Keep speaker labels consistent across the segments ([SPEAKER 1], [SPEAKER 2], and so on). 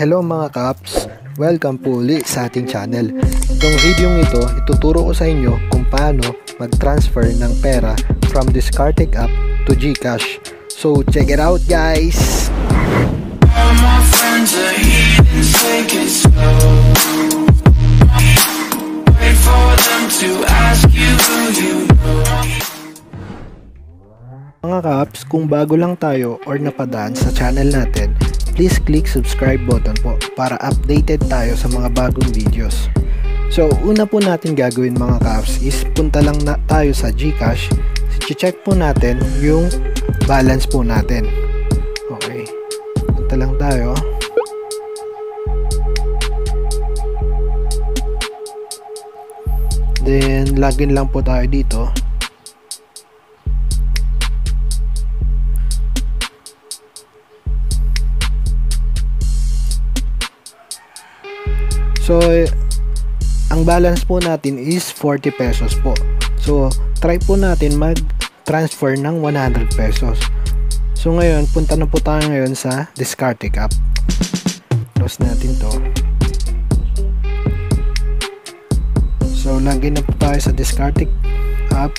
[SPEAKER 1] Hello mga kaps! Welcome po uli sa ating channel. Itong video ito, ituturo ko sa inyo kung paano mag-transfer ng pera from Discartec app to GCash. So check it out guys! Mga kaps, kung bago lang tayo or napadaan sa channel natin, please click subscribe button po para updated tayo sa mga bagong videos. So, una po natin gagawin mga kaps is punta lang na tayo sa GCash. check po natin yung balance po natin. Okay. Punta lang tayo. Then, login lang po tayo dito. So, ang balance po natin is 40 pesos po. So, try po natin mag-transfer ng 100 pesos. So, ngayon, punta na po tayo ngayon sa Discartic app. Close natin to. So, login na po tayo sa Discartic app.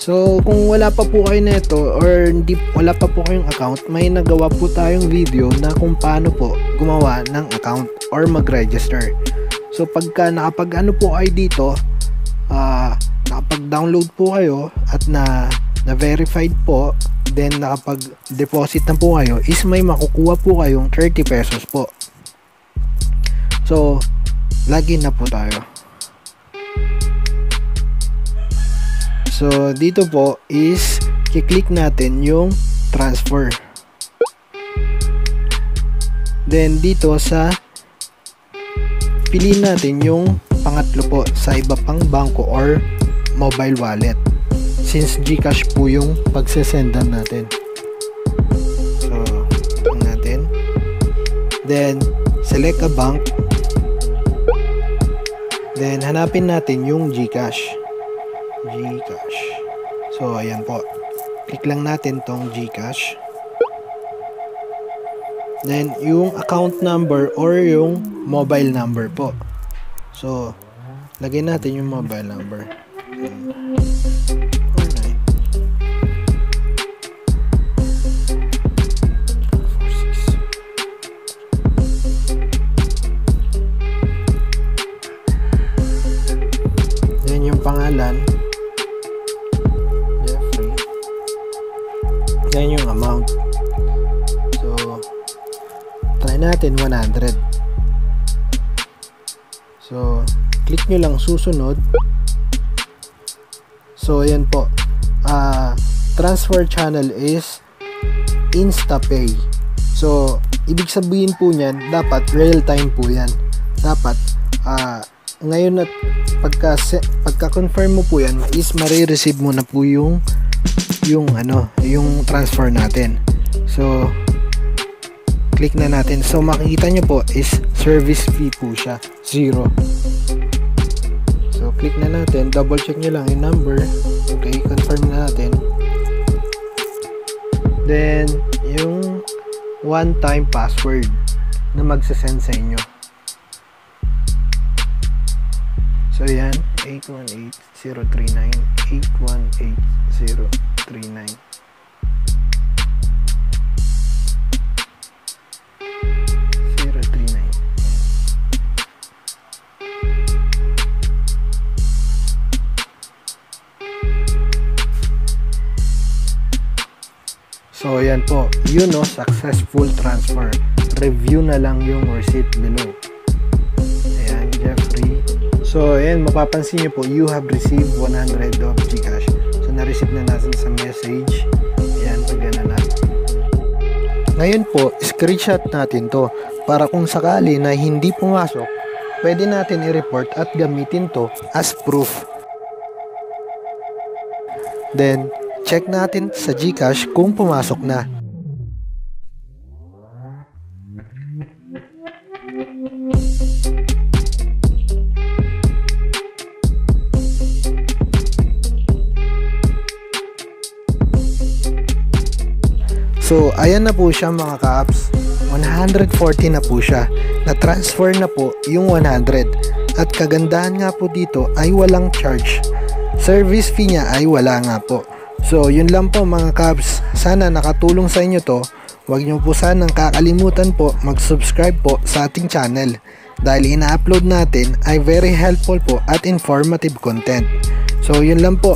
[SPEAKER 1] So, kung wala pa po kayo nito or hindi, wala pa po kayong account, may nagawa po tayong video na kung paano po gumawa ng account or mag-register. So, pagka nakapag ano po kayo dito, uh, nakapag-download po kayo at na na-verified po, then nakapag-deposit na po kayo, is may makukuha po kayong 30 pesos po. So, login na po tayo. So, dito po is kiklik natin yung transfer. Then, dito sa piliin natin yung pangatlo po sa iba pang bangko or mobile wallet. Since Gcash po yung pagsesendan natin. So, natin. Then, select a bank. Then, hanapin natin yung Gcash. Gcash. So, ayan po. Click lang natin tong Gcash. Then, yung account number or yung mobile number po. So, lagay natin yung mobile number. Alright. Then, yung pangalan. Then, yung amount. So, try natin 100. So, click nyo lang susunod. So, ayan po. Uh, transfer channel is InstaPay. So, ibig sabihin po niyan, dapat real time po yan. Dapat, uh, ngayon at pagka, pagka confirm mo po yan, is marireceive mo na po yung yung ano, yung transfer natin. So, click na natin. So, makikita nyo po is service fee po siya. Zero. So, click na natin. Double check nyo lang yung number. Okay, confirm na natin. Then, yung one-time password na magsasend sa inyo. So, yan. 818-039 818-039 So, ayan po. Yun no, successful transfer. Review na lang yung receipt below. Ayan, Jeffrey. So, ayan, mapapansin nyo po, you have received 100 of Gcash. Na-receive na natin sa message. Ayan, pagana na. Ngayon po, screenshot natin to para kung sakali na hindi pumasok, pwede natin i-report at gamitin to as proof. Then, check natin sa Gcash kung pumasok na. So, ayan na po siya mga ka-apps. 140 na po siya. Na-transfer na po yung 100. At kagandahan nga po dito ay walang charge. Service fee niya ay wala nga po. So, yun lang po mga Cubs. Sana nakatulong sa inyo to. Huwag niyo po sanang kakalimutan po mag-subscribe po sa ating channel. Dahil ina-upload natin ay very helpful po at informative content. So, yun lang po.